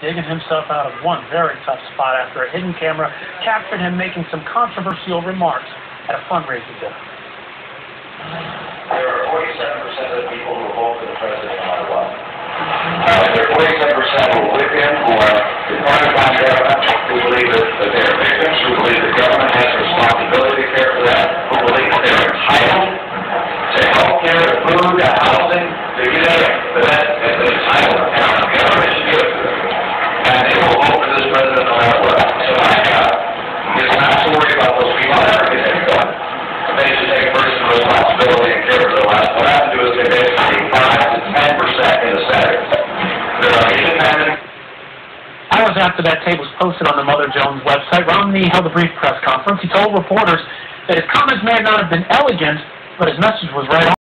digging himself out of one very tough spot after a hidden camera captured him making some controversial remarks at a fundraiser dinner. There are 47% of the people who vote for the president no matter what. Uh, there are 47% who are with him, who are departed by government, who believe that, that they are victims, who believe the government has responsibility to care for them, who believe that they're entitled to health care, food, take personal responsibility and care for their lives. What I have to do is get basically five to ten percent in the Senate. There are independent Hours after that tape was posted on the Mother Jones website, Romney held a brief press conference. He told reporters that his comments may not have been elegant, but his message was right on.